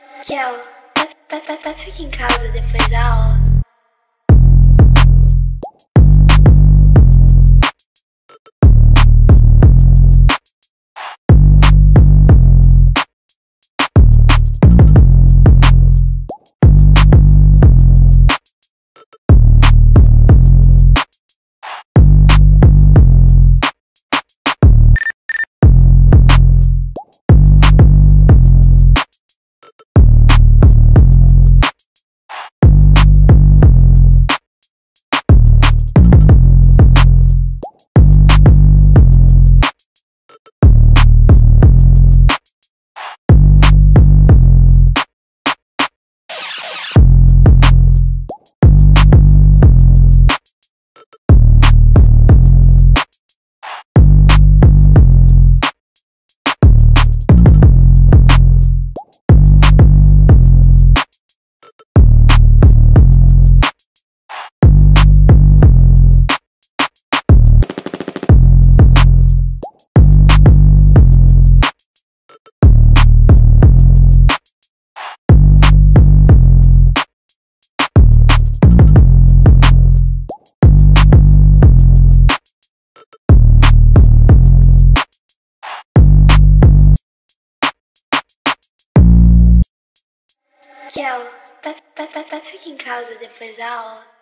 Tá, tá, tá, tá aqui em casa depois da Raquel, tá, tá tá tá aqui em casa depois da aula.